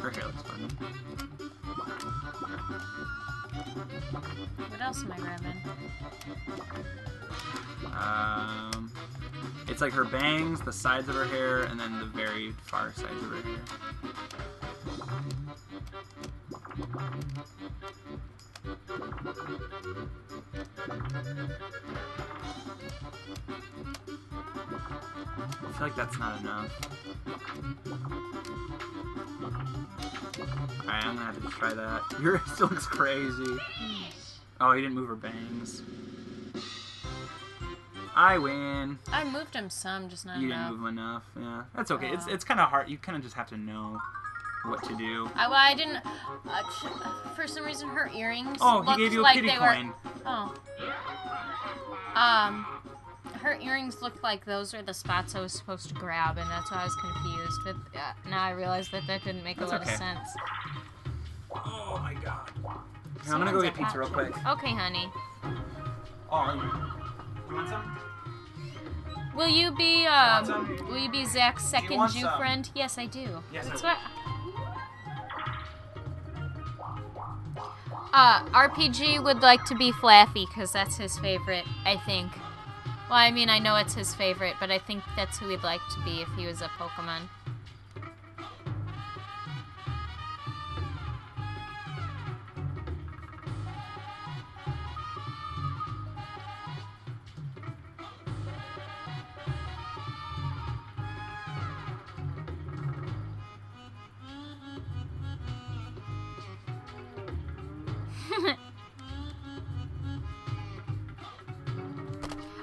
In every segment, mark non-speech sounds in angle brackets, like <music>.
Her hair looks fun. What else am I grabbing? Um, it's like her bangs, the sides of her hair, and then the very far sides of her hair. I feel like that's not enough. Alright, I'm gonna have to try that. <laughs> Your still looks crazy. Oh, you didn't move her bangs. I win. I moved him some, just not enough. You didn't move them enough. Yeah, that's okay. It's Oh. it's kind of hard. You kind of just have to know what to do. I, well, I didn't. Uh, ch- for some reason, her earrings. Oh, he gave you a like kitty they coin. Were, oh. Um, her earrings looked like those are the spots I was supposed to grab, and that's why I was confused. But uh, now I realize that that didn't make That's a lot okay. of sense. Oh my god. Here, I'm gonna go get pizza real quick. Okay, honey. Oh, you want some? Will you be um? some? Will you be Zach's second Jew some? friend? Yes, I do. Yes, That's will. what. Uh, RPG would like to be Flaaffy because that's his favorite, I think. Well, I mean, I know it's his favorite, but I think that's who he'd like to be if he was a Pokemon.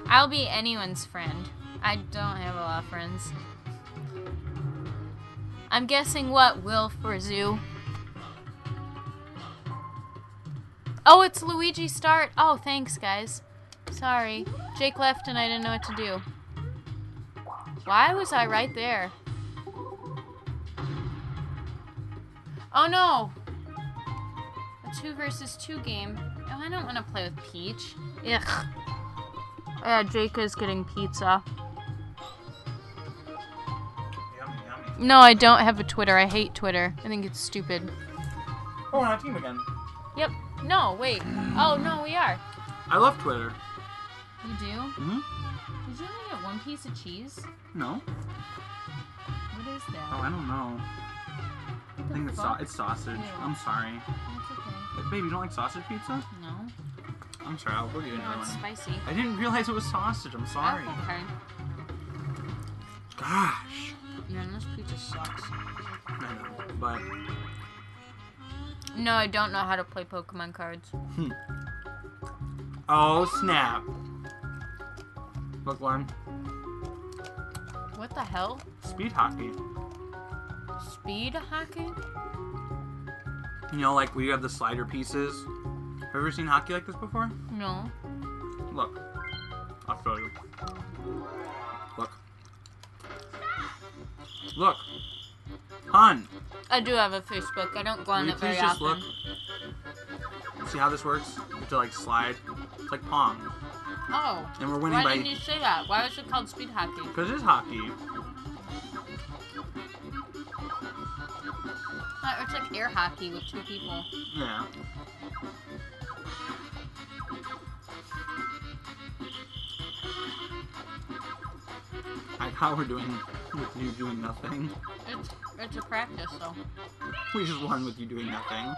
I'll be anyone's friend. I don't have a lot of friends. I'm guessing what will for Zoo. Oh, it's Luigi start. Oh, thanks, guys. Sorry. Jake left and I didn't know what to do. Why was I right there? Oh no! A two versus two game. Oh, I don't want to play with Peach. Ugh. Yeah, Jake is getting pizza. Yummy, yummy. No, I don't have a Twitter. I hate Twitter. I think it's stupid. Oh, we're on a team again. Yep. No, wait. Oh, no, we are. I love Twitter. You do? Mm-hmm. Did you only get one piece of cheese? No. What is that? Oh. I don't know. I think it's, sau- it's sausage. Ew. I'm sorry. That's okay. Babe, you don't like sausage pizza? No. I'm sorry. I'll go get No, another it's one. spicy. I didn't realize it was sausage. I'm sorry. Oh, okay. Gosh. Man, this pizza sucks. I know, but No, I don't know how to play Pokemon cards. Hmm. oh snap! Look one. What the hell? Speed hockey. Speed hockey? You know, like we have the slider pieces. Have you ever seen hockey like this before? No. Look. I'll show you. Look. Look. Hun. I do have a Facebook. I don't go on it very please just often. look? See how this works? You have to like slide. It's like Pong. Oh. And we're winning Why by didn't you say that? Why was it called speed hockey? because it's hockey. Uh, it's like air hockey with two people. Yeah. How we're doing with you doing nothing. It's it's a practice though. We just won with you doing nothing.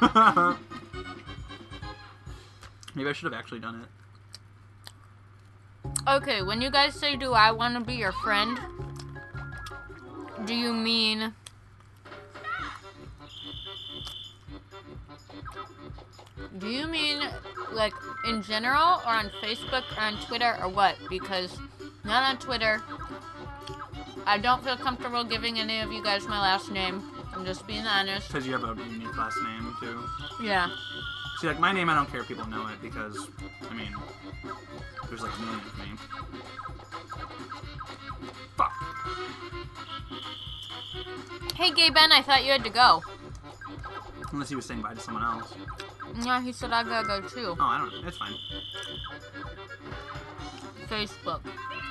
<laughs> Maybe I should have actually done it. Okay, when you guys say do I want to be your friend, do you mean Do you mean like in general or on Facebook or on Twitter or what? Because not on Twitter. I don't feel comfortable giving any of you guys my last name. I'm just being honest. Because you have a unique last name too. Yeah. See, like my name, I don't care if people know it because, I mean, there's like a million of me. Fuck. Hey, Gay Ben, I thought you had to go. Unless he was saying bye to someone else. Yeah, he said I gotta go too. Oh, I don't. It's fine. Facebook.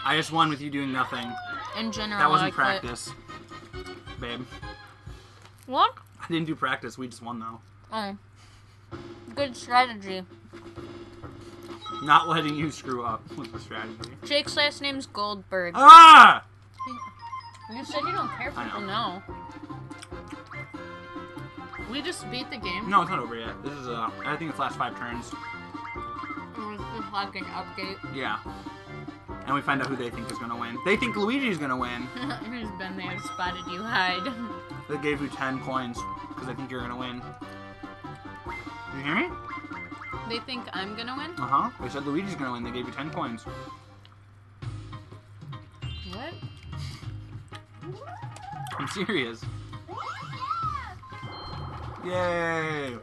I just won with you doing nothing. In general, That wasn't like, practice, babe. What? I didn't do practice. We just won though. Oh. Good strategy. Not letting you screw up with the strategy. Jake's last name's Goldberg. Ah! You said you don't care if people know. We just beat the game. No, it's not over yet. This is uh, I think it's last five turns. Or is this like an update? Yeah. And we find out who they think is gonna win. They think Luigi's gonna win. <laughs> Who's been there? Spotted you hide. <laughs> They gave you 10 coins because I think you're gonna win. You hear me? They think I'm gonna win? Uh huh. They said Luigi's gonna win. They gave you 10 coins. What? I'm serious. Yay!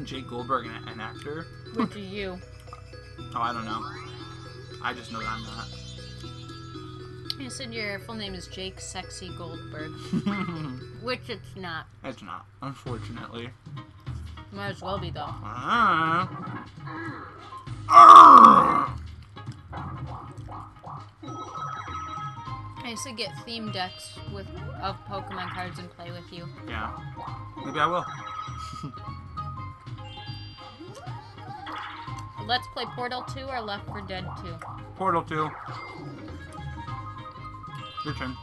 Isn't Jake Goldberg an, an actor? What do you? <laughs> Oh, I don't know. I just know that I'm not. You said your full name is Jake Sexy Goldberg, <laughs> which it's not. it's not, unfortunately. Might as well be though. Ah. I used to get theme decks with of Pokemon cards and play with you. Yeah. Maybe I will. <laughs> Let's play Portal 2 or Left 4 Dead 2. Portal 2. Your turn.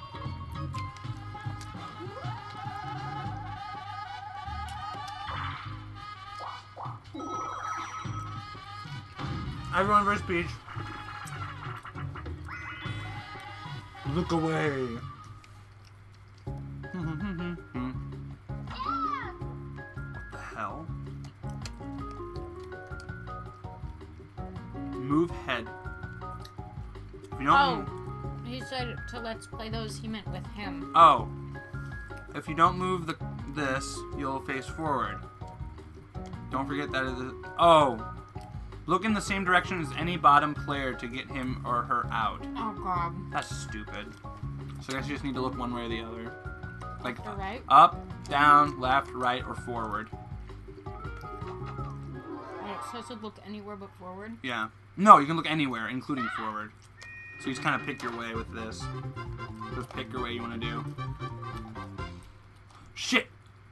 Everyone versus Peach. Look away. If you don't Oh, he said to let's play those. He meant with him. Oh. If you don't move the this, you'll face forward. Don't forget that is Oh. Look in the same direction as any bottom player to get him or her out. Oh god. That's stupid. So I guess you just need to look one way or the other. Like or right? up, down, left, right, or forward. Alright, so I should look anywhere but forward. Yeah. No, you can look anywhere, including forward. So you just kind of pick your way with this. Just pick your way you want to do. Shit!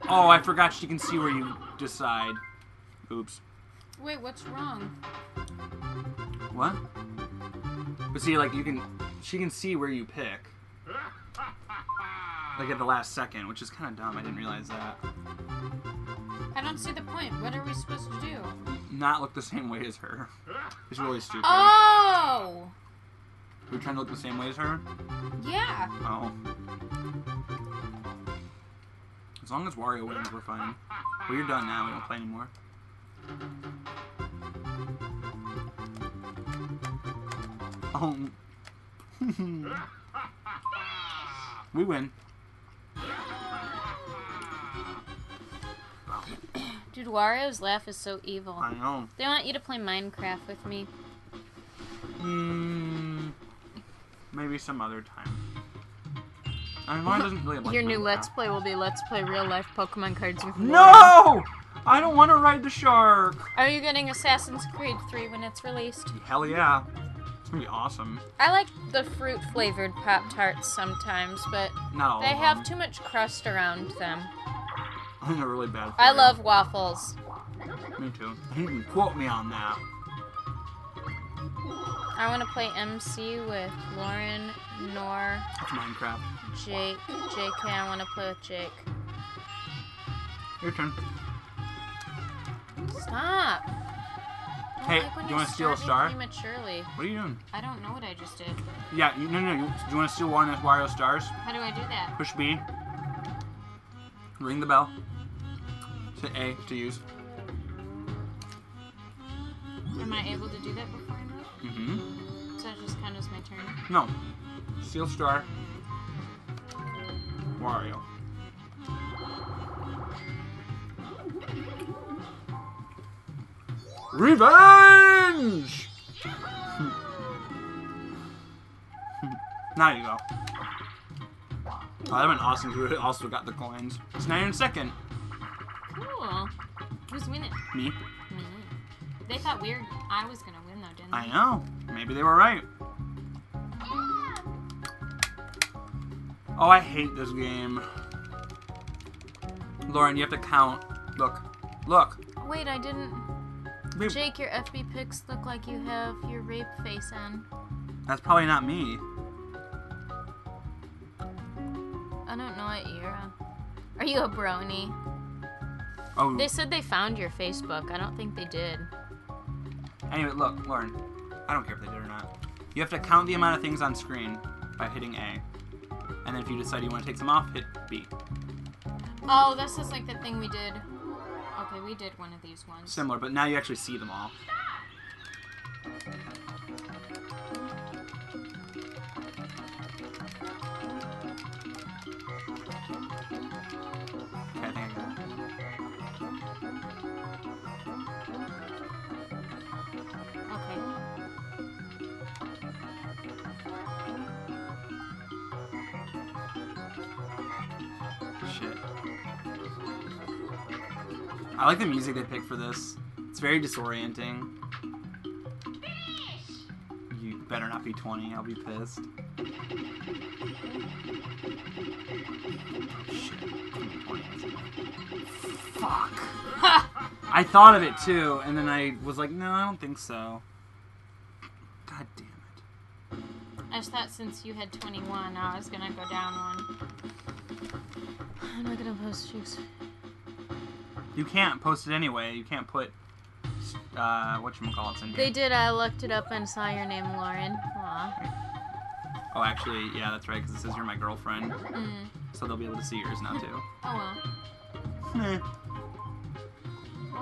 Oh, I forgot she can see where you decide. Oops. Wait, what's wrong? What? But see, like, you can... She can see where you pick. Like, at the last second, which is kind of dumb. I didn't realize that. I don't see the point. What are we supposed to do? Not look the same way as her. It's really stupid. Oh! We're trying to look the same way as her? Yeah. Oh. As long as Wario wins, we're fine. Well, you're done now. We don't play anymore. Oh. <laughs> we win. Dude, Wario's laugh is so evil. I know. They want you to play Minecraft with me. Hmm. Maybe some other time. I mean, Mara doesn't really <laughs> like Your new Minecraft. Let's Play will be Let's Play real life Pokemon cards with Wario. No! I don't want to ride the shark. Are you getting Assassin's Creed 3 when it's released? Hell yeah. It's gonna be awesome. I like the fruit flavored Pop Tarts sometimes, but Not all they of have too much crust around them. I <laughs> think they're really bad. for I you. love waffles. Me too. You can quote me on that. I want to play MC with Lauren, Nor, That's Minecraft. Jake, JK. I want to play with Jake. Your turn. Stop. I Hey, do you wanna steal a star? Prematurely. What are you doing? I don't know what I just did. Yeah, you, no, no. You, do you want to steal one of those Wario stars? How do I do that? Push B. Ring the bell. Hit A to use. Am I able to do that before? Mm-hmm. So that just count as my turn. No. Steal star. Wario. Revenge! now you go. Oh, that'd been awesome we also got the coins. So now you're in second. Cool. Who's winning? Me. Me. They thought weird. I was gonna win though, didn't they? I know. Maybe they were right. Oh, I hate this game. Lauren, you have to count. Look. Look. Wait, I didn't. Wait, Jake, your FB pics look like you have your rape face on. That's probably not me. I don't know what era. Are you a brony? Oh, They said they found your Facebook. I don't think they did. Anyway, look, Lauren. I don't care if they did or not. You have to count the amount of things on screen by hitting A. And then if you decide you want to take some off, hit B. Oh, this is like the thing we did. Okay, we did one of these ones. Similar, but now you actually see them all. Okay, I like the music they picked for this. It's very disorienting. You better not be 20, I'll be pissed. Oh, shit. Can't be 20, is it? Fuck. I thought of it too, and then I was like, no, I don't think so. God damn it. I just thought since you had 21, I was gonna go down one. I'm not gonna post chicks. You can't post it anyway. You can't put uh it, in here. They did. I looked it up and saw your name, Lauren. Aw. Oh, actually, yeah, that's right, because it says you're my girlfriend, Mm. so they'll be able to see yours now too. <laughs> Oh Eh. well.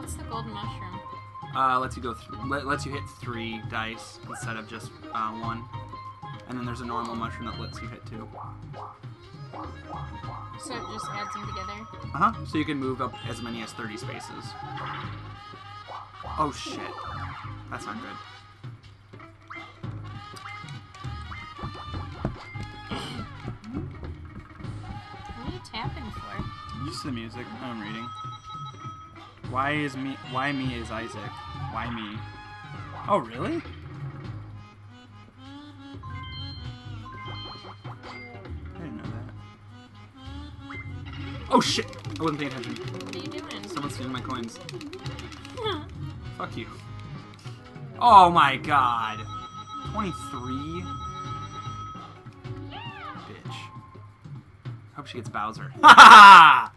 What's the golden mushroom? uh, lets you go. Let, lets you hit three dice instead of just uh, one. And then there's a normal mushroom that lets you hit two. So it just adds them together. Uh huh. So you can move up as many as 30 spaces. Oh shit. That's not good. What are you tapping for? Just the music. I'm reading. Why is me? Why me is Isaac? Why me? Oh really? Oh shit! I wasn't paying attention. What are you doing? Someone's stealing my coins. Fuck you. Oh my god. 23? Bitch. Hope she gets Bowser. <laughs> Ha ha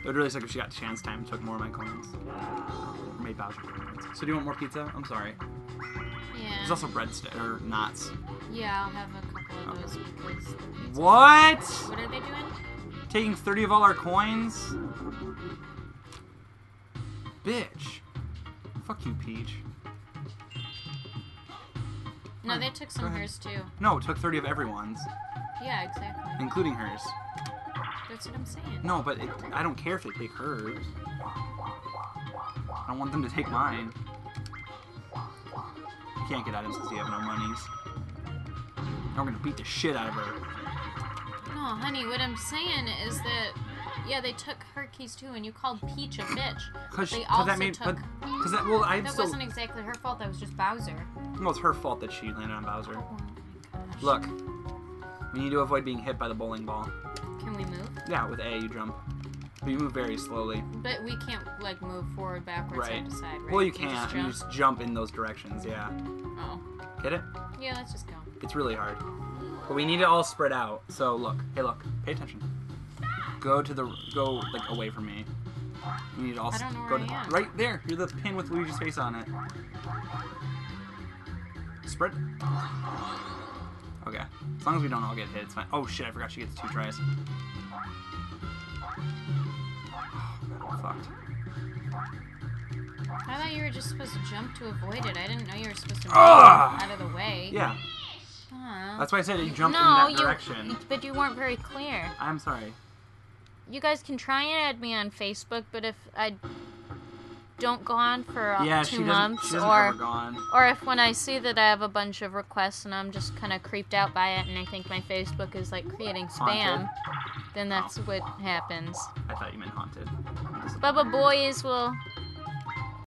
It would really suck if she got chance time and took more of my coins. Or made Bowser coins. So do you want more pizza? I'm sorry. yeah. There's also breadstick or knots. Yeah, I'll have a couple of those because. the What? What are they doing? Taking 30 of all our coins? Bitch. Fuck you, Peach. No, they took some ahead. hers too. No, took 30 of everyone's, Yeah, exactly. including hers. That's what I'm saying. No, but it, I don't care if they take hers. I don't want them to take mine. You can't get items because you have no monies. I'm gonna beat the shit out of her. No, honey, what I'm saying is that yeah, they took her keys too, and you called Peach a bitch. Cause, They also that made, took. but, cause that, well, I that still, wasn't exactly her fault. That was just Bowser. well, it's her fault that she landed on Bowser. Oh my gosh. Look, we need to avoid being hit by the bowling ball. Can we move? Yeah, with A you jump, but you move very slowly. But we can't like move forward, backwards, Right. side to side, right? Well, you just can't. You jump? just jump in those directions. Yeah, Oh, get it? yeah. Let's just go. It's really hard. But we need it all spread out. So look, hey, look, pay attention. Go to the go like away from me. You need to all I don't know go to right there. You're the pin with Luigi's face on it. Spread. Okay. As long as we don't all get hit, it's fine. Oh shit! I forgot she gets two tries. Oh, God, I'm fucked. I thought you were just supposed to jump to avoid it. I didn't know you were supposed to Ah! That's why I said you jumped no, in that you, direction. but you weren't very clear. I'm sorry. You guys can try and add me on Facebook, but if I don't go on for uh, Yeah, two months, or or if when I see that I have a bunch of requests and I'm just kind of creeped out by it, and I think my Facebook is like creating spam, Haunted? then that's what happens. I thought you meant haunted. Bubba Boys will